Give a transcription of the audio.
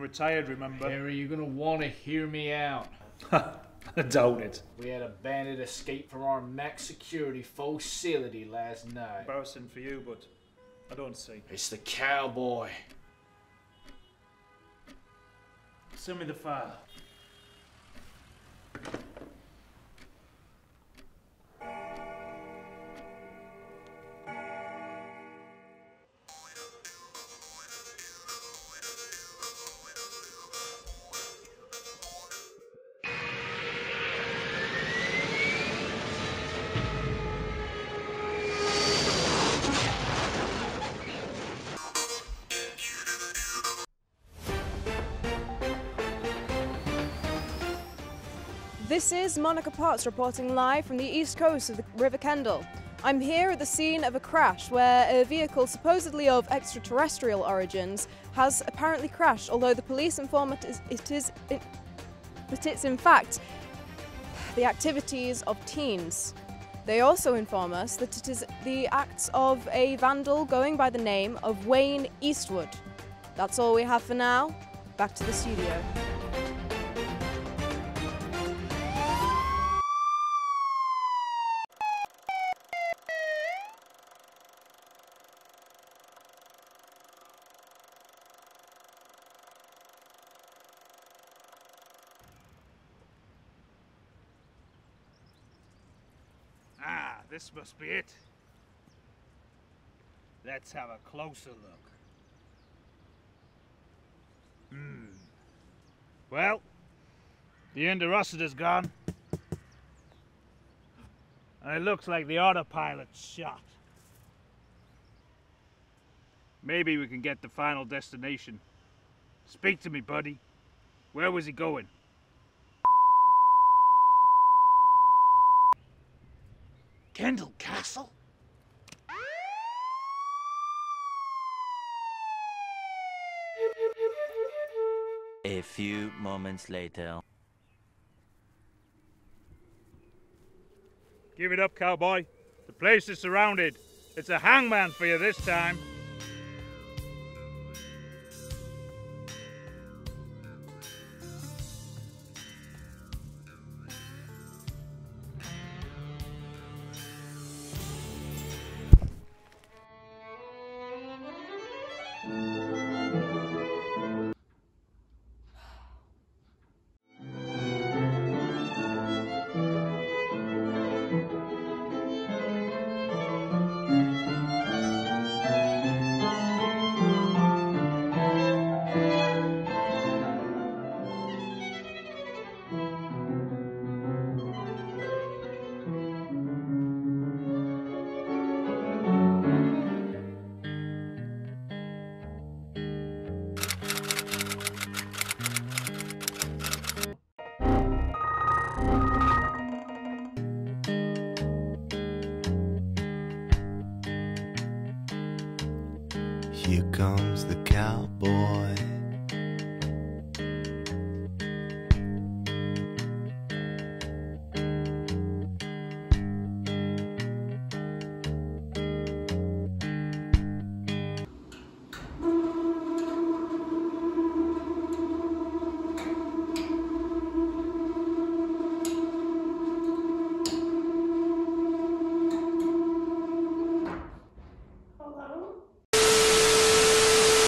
retired, remember? Harry, you're gonna want to hear me out. I doubt it. We had a bandit escape from our max security facility last night. Embarrassing for you, but I don't see. It's the cowboy. Send me the file. This is Monica Potts reporting live from the east coast of the River Kendall. I'm here at the scene of a crash where a vehicle supposedly of extraterrestrial origins has apparently crashed, although the police inform it is, it is it, that it's in fact the activities of teens. They also inform us that it is the acts of a vandal going by the name of Wayne Eastwood. That's all we have for now. Back to the studio. This must be it. Let's have a closer look. Hmm. Well, the end of Russet is gone. And it looks like the autopilot's shot. Maybe we can get the final destination. Speak to me, buddy. Where was he going? Kendall Castle? A few moments later. Give it up, cowboy. The place is surrounded. It's a hangman for you this time. Here comes the cowboy